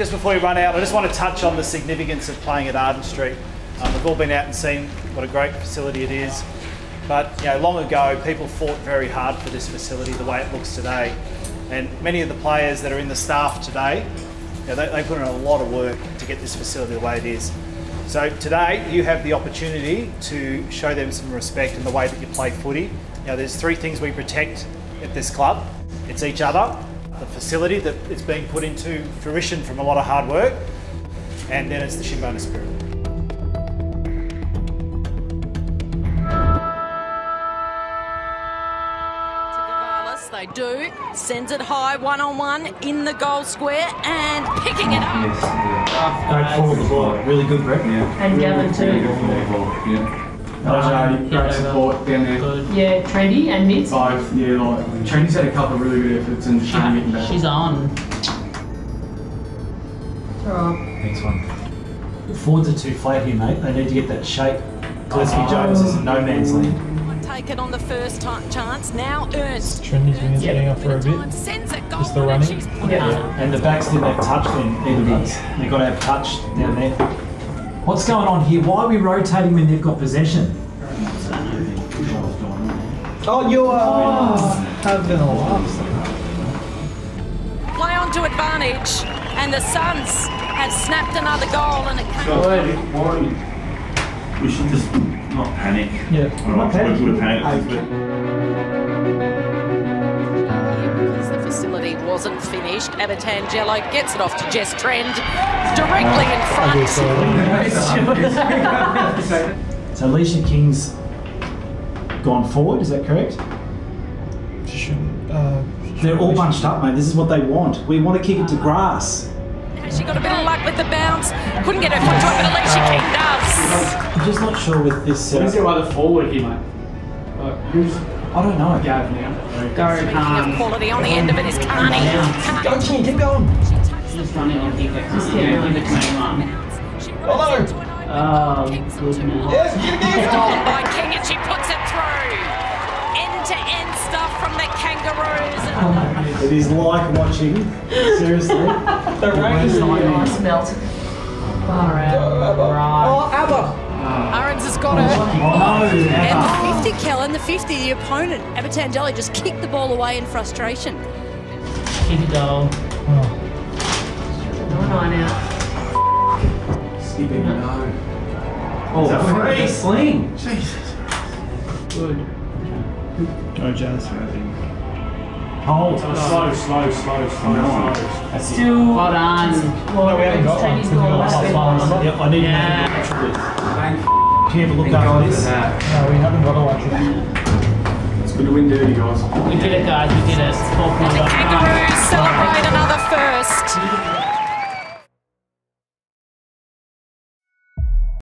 just before we run out, I just want to touch on the significance of playing at Arden Street. Um, we've all been out and seen what a great facility it is. But you know, long ago, people fought very hard for this facility the way it looks today. And many of the players that are in the staff today, you know, they, they put in a lot of work to get this facility the way it is. So today, you have the opportunity to show them some respect in the way that you play footy. You know, there's three things we protect at this club. It's each other, the facility that it's being put into fruition from a lot of hard work, and then it's the Shinboner spirit. They do. Sends it high, one on one in the goal square and picking it up. Yes, yeah. Great forward as well. Really good, Brett. Yeah. And Gavin too. Yeah. Rajay, um, great support down there. Good. Yeah, Trendy and Mitz. Both, yeah, like Trendy's had a couple of really good efforts and Shane getting back. She's on. Alright. Next one. The forwards are too flat here, mate. They need to get that shape. Gillespie oh. Jones is in no man's land. Take it on the first ti- chance. Now Ernst. Trendy's wingers getting off for a bit. Time Sends it goal. Just the running. she's put Yeah. And the backs didn't have touch then either, buds. They've got to have touch down there. What's going on here? Why are we rotating when they've got possession? Oh, you are. Oh, Having a laugh. Play on to advantage, and the Suns have snapped another goal, and it came. Why we should just not panic. Yeah. All right, panicking. we would panic. Because the facility wasn't finished, Abatangelo gets it off to Jess Trend, directly in front. So Alicia King's gone forward, is that correct? She shouldn't. Uh, They're all bunched up, mate. This is what they want. We want to kick it to grass. She got a bit of luck with the bounce, couldn't get her foot to it, but Alicia King does. I'm just not sure with this. Who's Uh, your other forward here, mate? Like, who's I don't know. Gav now? Go Speaking Khan. of quality, on the end of it is Kearney. go, King, keep going. She tucks Just running on the Just yeah, get give it to me, Hello. runs into an open Oh, goodness. Yes, get it, get it. Stolen by King and she puts it through. End-to-end stuff from the Kangaroos. And oh, It is like watching. Seriously. The rain is Ice melt. Far out. Right. Got it. Oh, And the 50, Kellen, the 50, the opponent, Abatangelo, just kicked the ball away in frustration. Kick a goal. Oh. No nine out. Skipping oh, it. No. Oh, free sling. Jesus. Good. Go, Jazz. Hold. Slow, slow, slow, slow, slow. That's it. Still. Well done. No, we haven't got one. Trendy's goal. Yeah, I need Yeah. Can you have a look after this? No, we haven't got a watch It's good to win dirty, guys. We did it, guys. We did it. Four And the. Kangaroos celebrate another first.